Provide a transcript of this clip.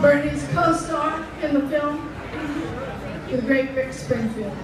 Bernie's co-star in the film, the great Rick Springfield.